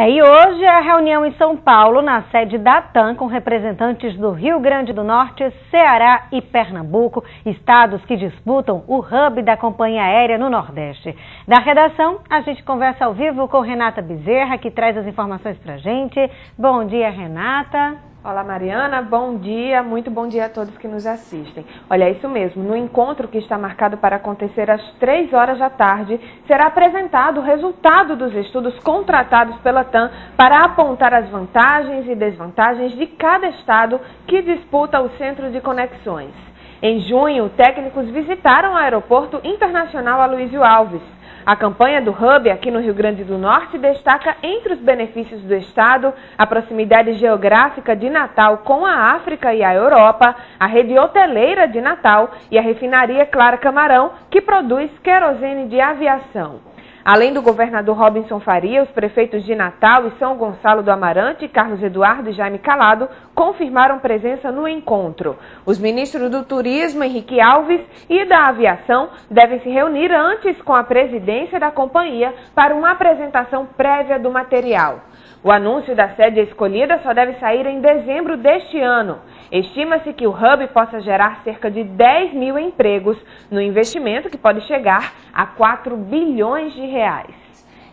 É, e hoje a reunião em São Paulo, na sede da TAM, com representantes do Rio Grande do Norte, Ceará e Pernambuco, estados que disputam o hub da companhia aérea no Nordeste. Da redação, a gente conversa ao vivo com Renata Bezerra, que traz as informações para gente. Bom dia, Renata. Olá Mariana, bom dia, muito bom dia a todos que nos assistem. Olha, é isso mesmo, no encontro que está marcado para acontecer às 3 horas da tarde, será apresentado o resultado dos estudos contratados pela TAM para apontar as vantagens e desvantagens de cada estado que disputa o centro de conexões. Em junho, técnicos visitaram o Aeroporto Internacional Aloysio Alves. A campanha do Hub aqui no Rio Grande do Norte destaca entre os benefícios do Estado a proximidade geográfica de Natal com a África e a Europa, a rede hoteleira de Natal e a refinaria Clara Camarão, que produz querosene de aviação. Além do governador Robinson Faria, os prefeitos de Natal e São Gonçalo do Amarante, Carlos Eduardo e Jaime Calado, confirmaram presença no encontro. Os ministros do Turismo, Henrique Alves, e da Aviação devem se reunir antes com a presidência da companhia para uma apresentação prévia do material. O anúncio da sede escolhida só deve sair em dezembro deste ano. Estima-se que o Hub possa gerar cerca de 10 mil empregos no investimento que pode chegar a 4 bilhões de reais.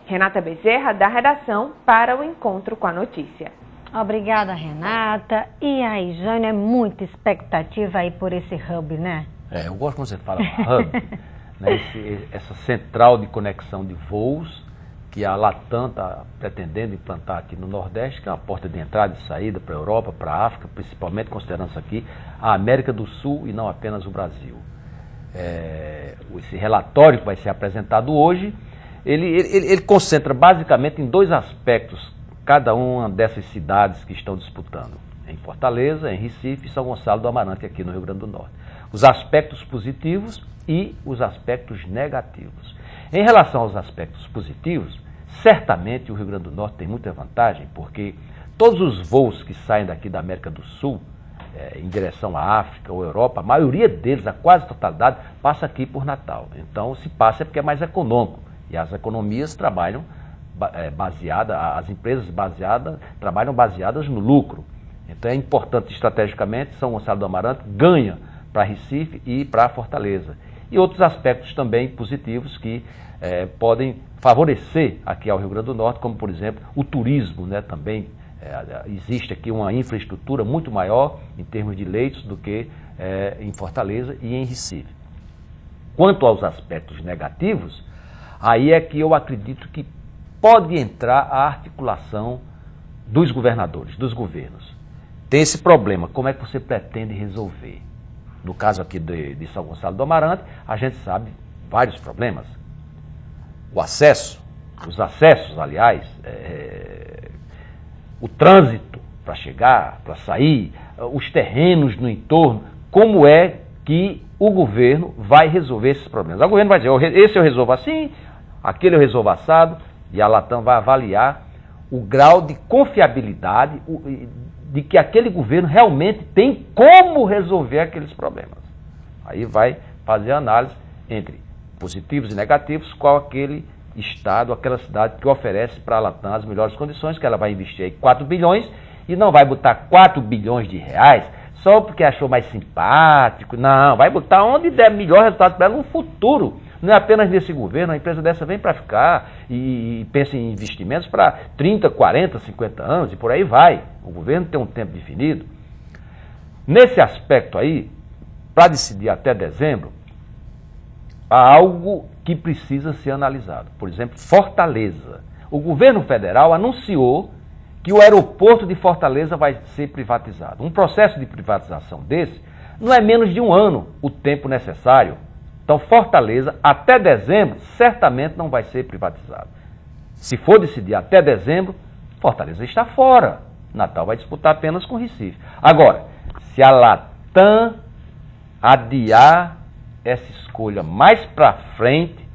Renata Bezerra, da redação, para o Encontro com a Notícia. Obrigada, Renata. E aí, Jane, é muita expectativa aí por esse hub, né? É, eu gosto quando você fala hub, né, esse, essa central de conexão de voos que a Latam está pretendendo implantar aqui no Nordeste, que é uma porta de entrada e saída para a Europa, para a África, principalmente considerando aqui a América do Sul e não apenas o Brasil. É, esse relatório que vai ser apresentado hoje, ele, ele, ele concentra basicamente em dois aspectos cada uma dessas cidades que estão disputando, em Fortaleza, em Recife e São Gonçalo do Amarante, aqui no Rio Grande do Norte. Os aspectos positivos e os aspectos negativos. Em relação aos aspectos positivos, certamente o Rio Grande do Norte tem muita vantagem, porque todos os voos que saem daqui da América do Sul, é, em direção à África ou Europa, a maioria deles, a quase totalidade, passa aqui por Natal. Então, se passa é porque é mais econômico. E as economias trabalham é, baseadas, as empresas baseadas, trabalham baseadas no lucro. Então é importante estrategicamente, São Gonçalo do Amarante ganha para Recife e para Fortaleza e outros aspectos também positivos que é, podem favorecer aqui ao Rio Grande do Norte, como por exemplo o turismo, né, também é, existe aqui uma infraestrutura muito maior em termos de leitos do que é, em Fortaleza e em Recife. Quanto aos aspectos negativos, aí é que eu acredito que pode entrar a articulação dos governadores, dos governos. Tem esse problema, como é que você pretende resolver? No caso aqui de, de São Gonçalo do Amarante, a gente sabe vários problemas. O acesso, os acessos, aliás, é, o trânsito para chegar, para sair, os terrenos no entorno, como é que o governo vai resolver esses problemas. O governo vai dizer, esse eu resolvo assim, aquele eu resolvo assado, e a Latam vai avaliar o grau de confiabilidade de que aquele governo realmente tem como resolver aqueles problemas. Aí vai fazer análise entre positivos e negativos, qual aquele estado, aquela cidade que oferece para a Latam as melhores condições, que ela vai investir aí 4 bilhões e não vai botar 4 bilhões de reais só porque achou mais simpático. Não, vai botar onde der melhor resultado para ela no futuro. Não é apenas nesse governo, a empresa dessa vem para ficar e, e, pensa em investimentos para 30, 40, 50 anos e por aí vai. O governo tem um tempo definido. Nesse aspecto aí, para decidir até dezembro, há algo que precisa ser analisado. Por exemplo, Fortaleza. O governo federal anunciou que o aeroporto de Fortaleza vai ser privatizado. Um processo de privatização desse não é menos de um ano o tempo necessário então, Fortaleza, até dezembro, certamente não vai ser privatizado. Se for decidir até dezembro, Fortaleza está fora. Natal vai disputar apenas com Recife. Agora, se a Latam adiar essa escolha mais para frente,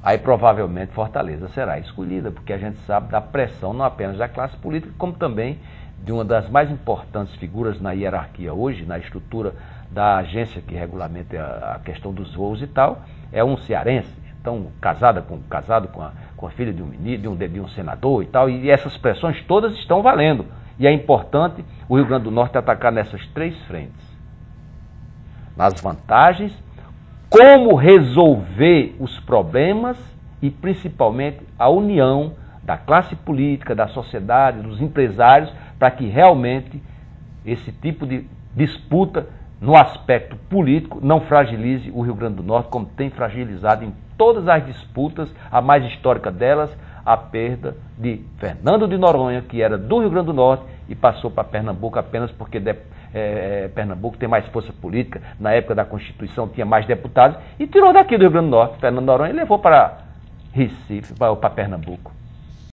aí provavelmente Fortaleza será escolhida, porque a gente sabe da pressão não apenas da classe política, como também de uma das mais importantes figuras na hierarquia hoje, na estrutura da agência que regulamenta a, questão dos voos e tal, é um cearense. estão casada com, casado com a, com a filha de um, menino, de, um, de um senador e tal, e essas pressões todas estão valendo. E é importante o Rio Grande do Norte atacar nessas três frentes. Nas vantagens, como resolver os problemas e principalmente a união da classe política, da sociedade, dos empresários, para que realmente esse tipo de disputa no aspecto político não fragilize o Rio Grande do Norte, como tem fragilizado em todas as disputas, a mais histórica delas, a perda de Fernando de Noronha, que era do Rio Grande do Norte e passou para Pernambuco apenas porque de, é, Pernambuco tem mais força política, na época da Constituição tinha mais deputados, e tirou daqui do Rio Grande do Norte. Fernando de Noronha levou para Recife, para Pernambuco.